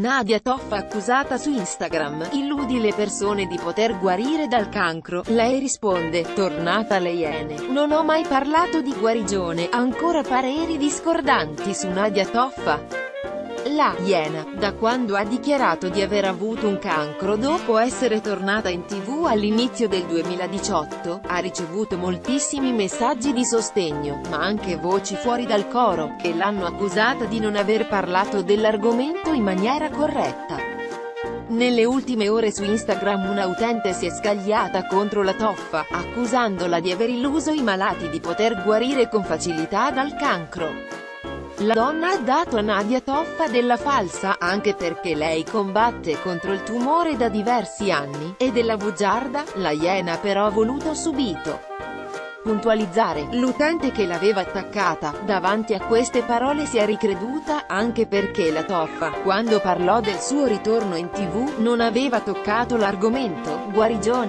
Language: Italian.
Nadia Toffa accusata su Instagram, illudi le persone di poter guarire dal cancro, lei risponde, tornata alle Iene, non ho mai parlato di guarigione, ancora pareri discordanti su Nadia Toffa. La Iena, da quando ha dichiarato di aver avuto un cancro dopo essere tornata in tv all'inizio del 2018, ha ricevuto moltissimi messaggi di sostegno, ma anche voci fuori dal coro, che l'hanno accusata di non aver parlato dell'argomento in maniera corretta. Nelle ultime ore su Instagram una utente si è scagliata contro la toffa, accusandola di aver illuso i malati di poter guarire con facilità dal cancro. La donna ha dato a Nadia Toffa della falsa, anche perché lei combatte contro il tumore da diversi anni, e della bugiarda, la Iena però ha voluto subito puntualizzare, l'utente che l'aveva attaccata, davanti a queste parole si è ricreduta, anche perché la Toffa, quando parlò del suo ritorno in tv, non aveva toccato l'argomento, guarigione.